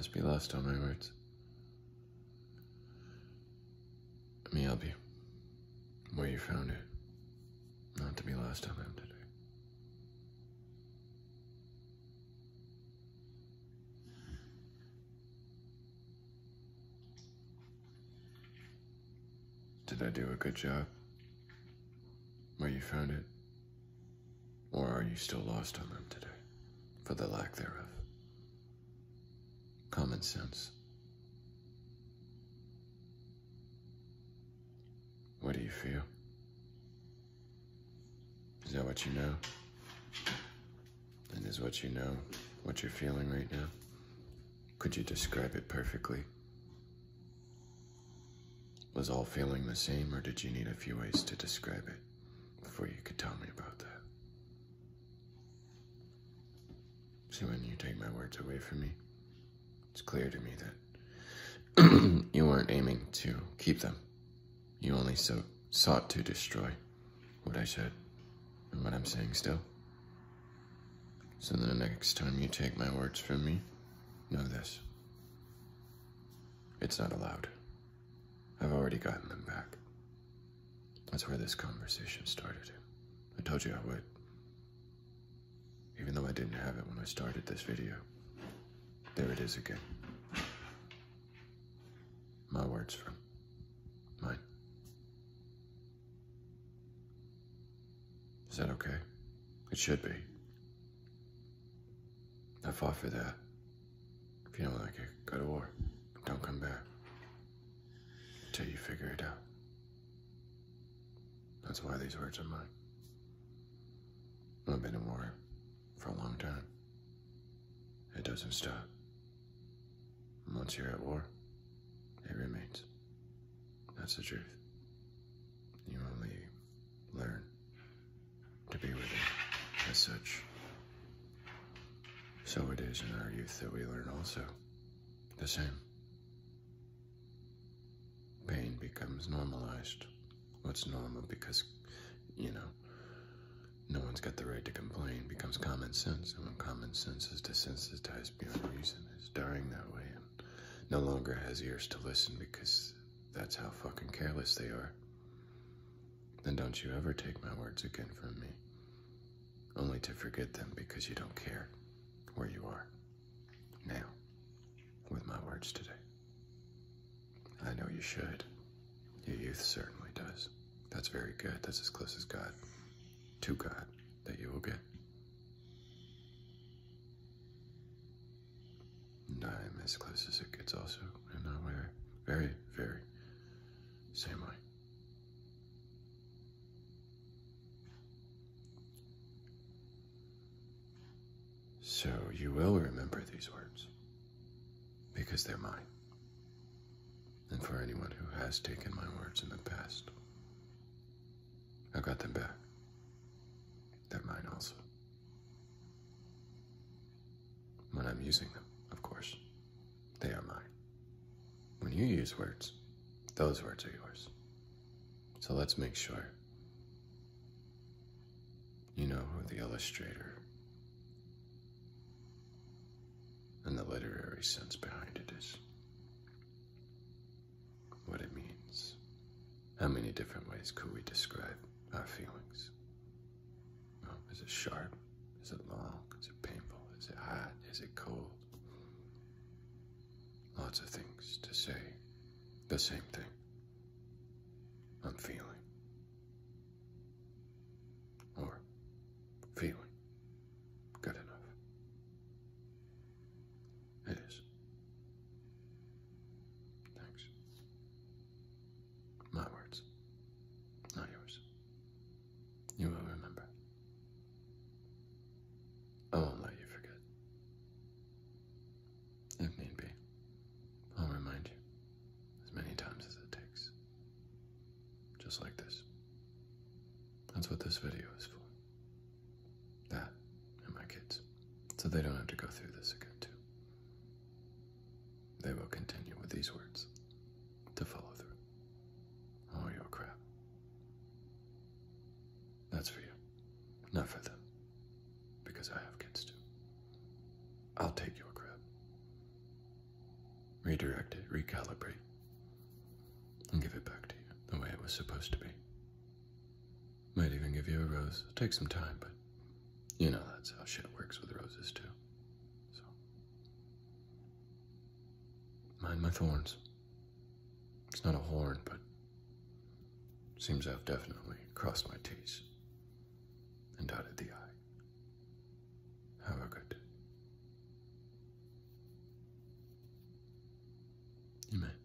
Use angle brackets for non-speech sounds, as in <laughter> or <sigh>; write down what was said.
Must be lost on my words. Let me help you. Where you found it. Not to be lost on them today. Did I do a good job? Where you found it? Or are you still lost on them today? For the lack thereof. What do you feel? Is that what you know? And is what you know what you're feeling right now? Could you describe it perfectly? Was all feeling the same, or did you need a few ways to describe it before you could tell me about that? See, when you take my words away from me, it's clear to me that <clears throat> you weren't aiming to keep them. You only so sought to destroy what I said and what I'm saying still. So the next time you take my words from me, know this. It's not allowed. I've already gotten them back. That's where this conversation started. I told you I would. Even though I didn't have it when I started this video. There it is again. My words from mine. Is that okay? It should be. I fought for that. If you don't like it, go to war. Don't come back. Until you figure it out. That's why these words are mine. I've been in war for a long time. It doesn't stop. Once you're at war, it remains. That's the truth. You only learn to be with it as such. So it is in our youth that we learn also the same. Pain becomes normalized. What's normal because, you know, no one's got the right to complain becomes common sense. And when common sense is desensitized beyond reason, is dying that way no longer has ears to listen because that's how fucking careless they are. Then don't you ever take my words again from me. Only to forget them because you don't care where you are. Now, with my words today. I know you should. Your youth certainly does. That's very good. That's as close as God, to God, that you will get. And I'm as close as it gets also, in a way, very, very same way. So you will remember these words because they're mine. And for anyone who has taken my words in the past, I got them back. They're mine also. When I'm using them, of course, they are mine. When you use words, those words are yours. So let's make sure you know who the illustrator and the literary sense behind it is. What it means. How many different ways could we describe our feelings? Well, is it sharp? Is it long? Is it painful? Is it hot? Is it cold? Lots of things to say the same thing. I'm feeling. Or feeling good enough. It is. Thanks. My words, not yours. You will remember. I won't let you forget. If need be, I'll remind you as many times as it takes. Just like this. That's what this video is for. That and my kids. So they don't have to go through this again, too. They will continue with these words to follow through. Oh, your crap. That's for you, not for them. Because I have kids too. I'll take your crap. redirect it, recalibrate, was supposed to be. Might even give you a rose. It'll take some time, but you know that's how shit works with roses, too. So. Mind my thorns. It's not a horn, but seems I've definitely crossed my T's and dotted the I. Have a good day. Amen.